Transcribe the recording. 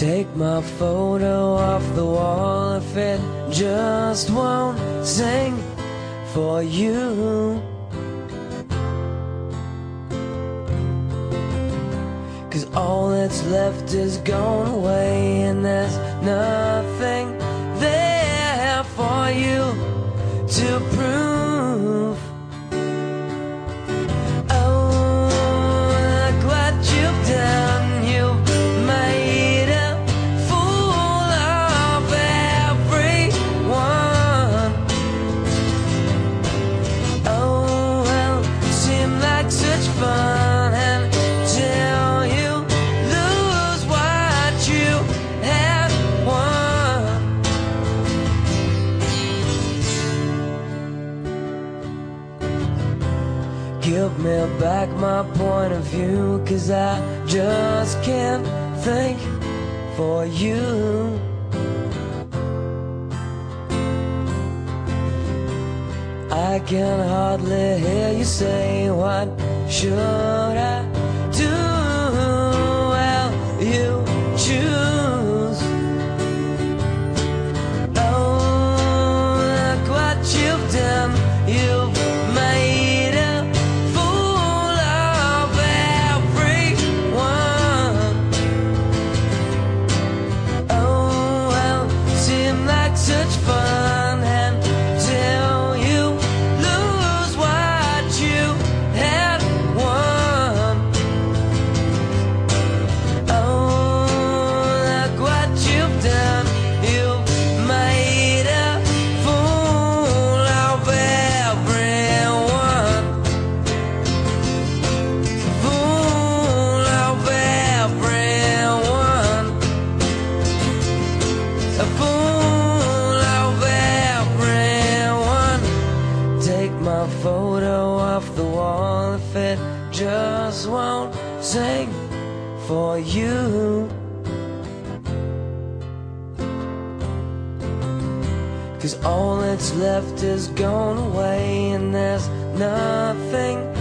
Take my photo off the wall if it just won't sing for you. Cause all that's left is gone away, and there's nothing there for you to Give me back my point of view, cause I just can't think for you. I can hardly hear you say, What should I seemed like it just won't sing for you. Cause all that's left is gone away, and there's nothing